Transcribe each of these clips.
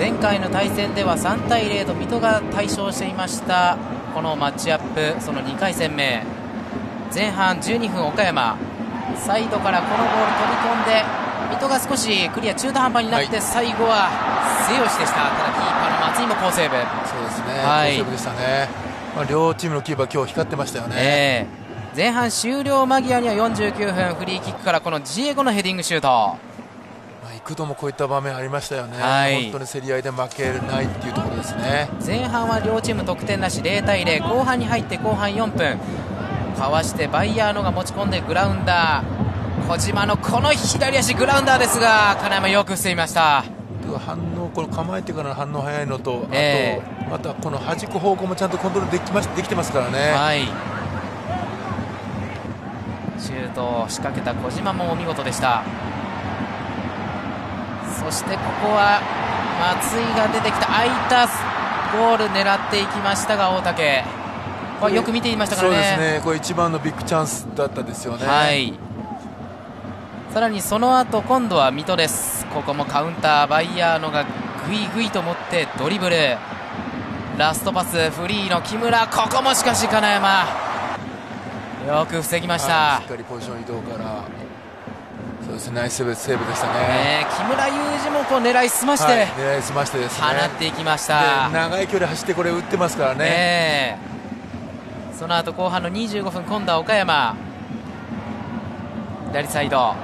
前回の対戦では3対0と水戸が大勝していました。このマッチアップその2回戦目。前半12分岡山。サイドからこのボール飛び込んで水戸が少しクリア中途半端になって、はい、最後は末吉でした。ただキーパーの松井も好セーブ。そうですね、はい、好セーブでしたね、まあ、両チームのキーパー今日光ってましたよね、えー、前半終了間際には49分フリーキックからこのジエゴのヘディングシュート幾度もこういった場面ありましたよね、はい、本当に競り合いで負けないっていうところですね。前半は両チーム得点なし0対0後半に入って後半4分。かわしてバイヤーのが持ち込んでグラウンダー。小島のこの左足グラウンダーですが金山よく防ぎました。反応この構えてからの反応早いのと、えー、あとまたこの弾く方向もちゃんとコントロールできまできてますからね。はい。シュートを仕掛けた小島もお見事でしたそしてここは松井が出てきた。空いたゴール狙っていきましたが大竹。これよく見ていましたからね。そうですね。これ一番のビッグチャンスだったですよね。はい。さらにその後今度は水戸です。ここもカウンターバイヤーのがぐいぐいと持ってドリブル。ラストパスフリーの木村。ここもしかし金山。よく防ぎました。しっかりポジション移動からそうですね。ナイスセーブセーブでしたね、木村雄二もこう狙いすまして、はい、狙いすましてですね。放っていきました。長い距離走ってこれ打ってますからね、その後後半の25分今度は岡山。左サイド。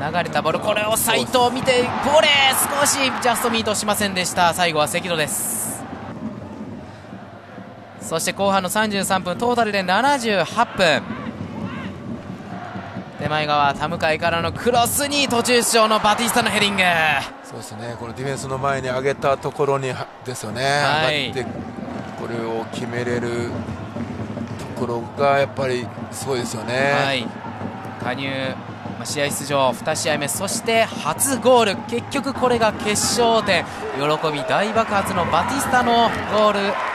流れたボールこれを斉藤見てボレー少しジャストミートしませんでした。最後は関戸です。そして後半の33分トータルで78分手前側田向からのクロスに途中出場のバティスタのヘディング。そうですねこのディフェンスの前に上げたところにですよね、はい、上がってこれを決めれるところがやっぱりすごいですよね。はい。加入試合出場2試合目そして初ゴール。結局これが決勝点喜び大爆発のバティスタのゴール